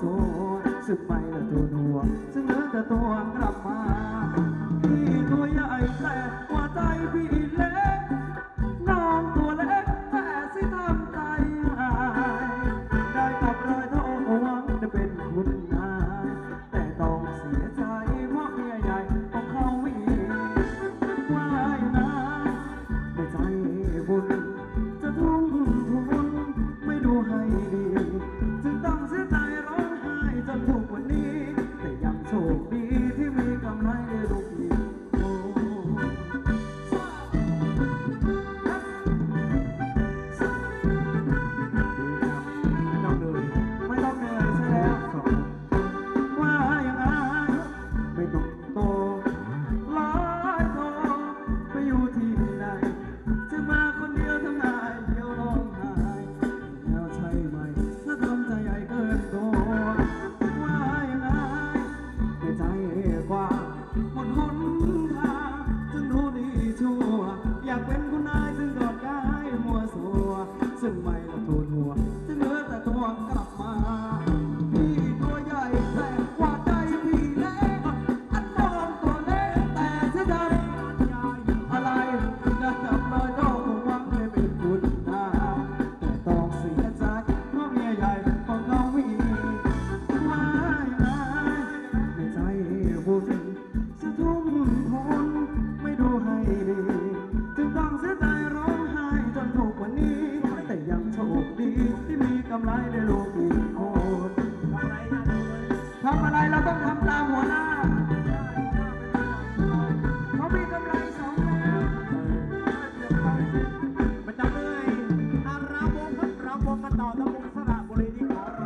สูญสึกไปแล้วตัวหนัวซึ่งเหลือแต่ตัวกลับมาพี่ตัวใหญ่แต่หัวใจพี่ ขึ้นไม่ละทูนหัวจะเหลือแต่ตะวันกลับมาพี่ตัวใหญ่แต่กว่าใจพี่เล็กอันมองตัวเล็กแต่เสียดายอะไรนะจับลอยโลกของวังเลยเป็นบุญนาแต่ต้องเสียใจเพราะเมียใหญ่ของน้องวิ่งไม่ไม่ในใจบุญ ต่อตะพุงสระบุรีนี่ขอร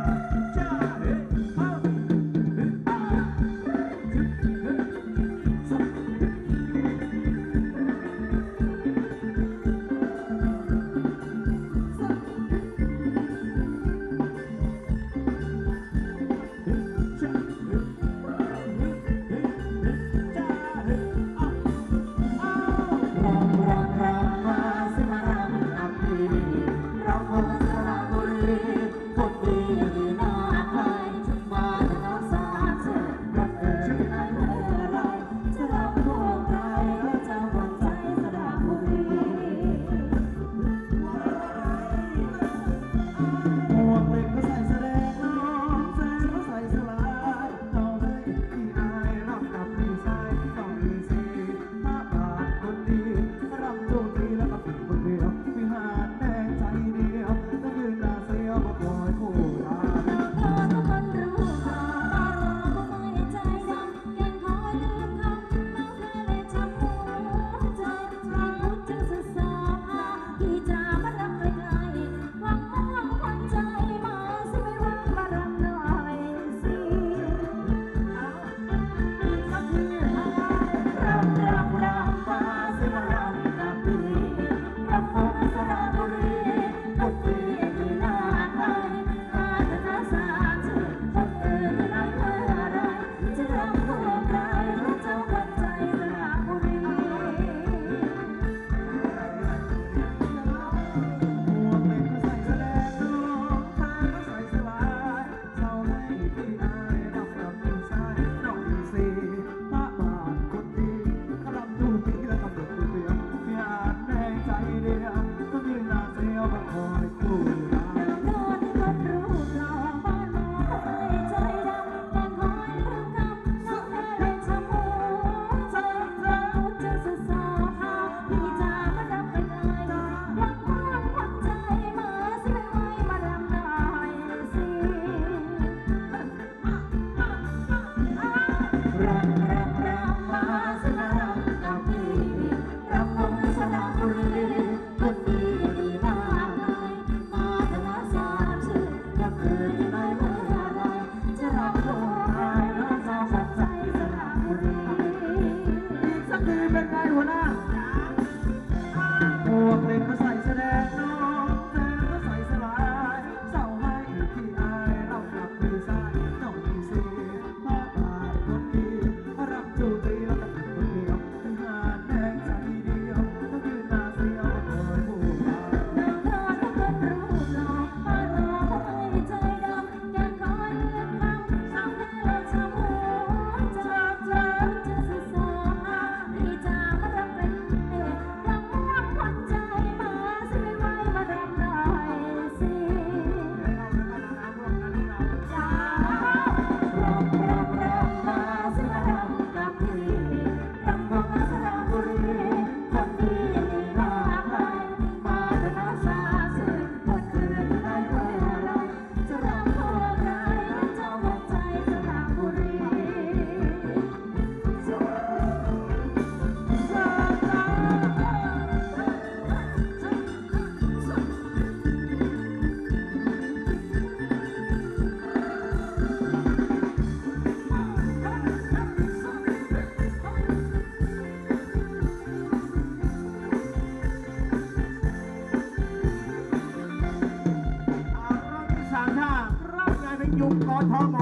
กทม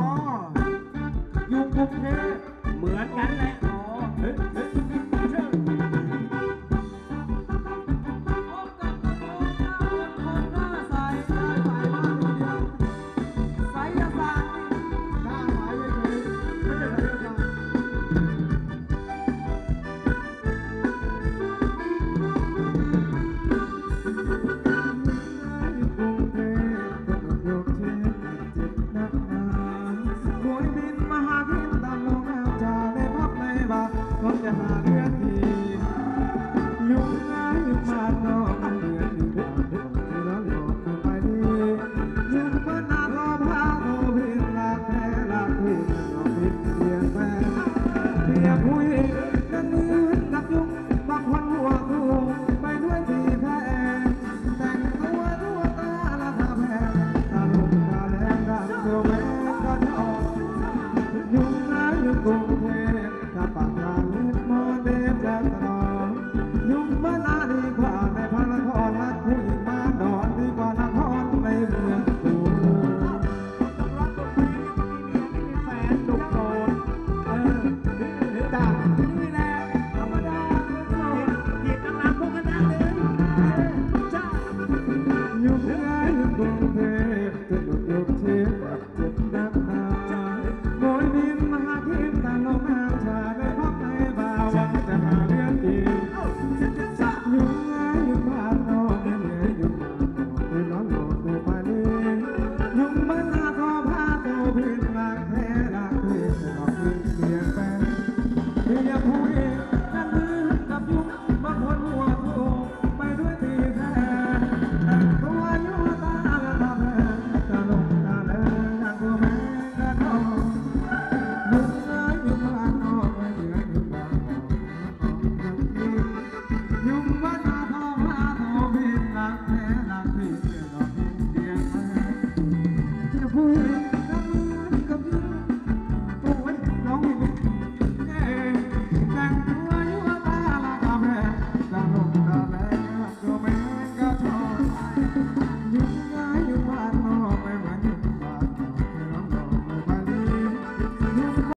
อยู่กรุงเทพเหมือนกันแหละ romance.